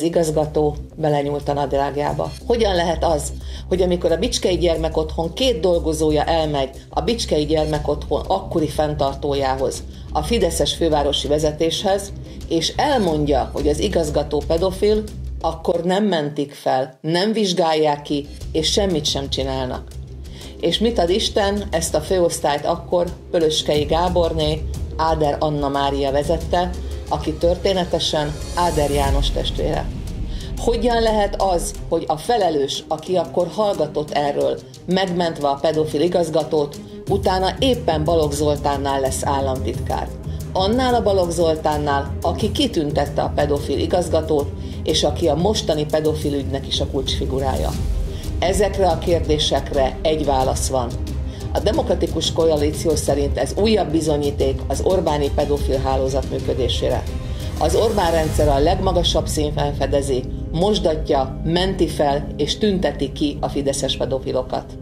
Az igazgató belenyúlt a nadrágjába. Hogyan lehet az, hogy amikor a Bicskei Gyermekotthon két dolgozója elmegy a Bicskei Gyermekotthon akkori fenntartójához, a Fideszes fővárosi vezetéshez, és elmondja, hogy az igazgató pedofil, akkor nem mentik fel, nem vizsgálják ki, és semmit sem csinálnak. És mit ad Isten, ezt a főosztályt akkor Pölöskei Gáborné, Áder Anna Mária vezette, aki történetesen Áder János testvére. Hogyan lehet az, hogy a felelős, aki akkor hallgatott erről, megmentve a pedofil igazgatót, utána éppen Balogh Zoltánnál lesz államtitkár? Annál a Balogh Zoltánnál, aki kitüntette a pedofil igazgatót, és aki a mostani pedofil ügynek is a kulcsfigurája. Ezekre a kérdésekre egy válasz van. A demokratikus koalíció szerint ez újabb bizonyíték az Orbáni pedofil hálózat működésére. Az Orbán rendszer a legmagasabb színfen fedezi, mosdatja, menti fel és tünteti ki a fideszes pedofilokat.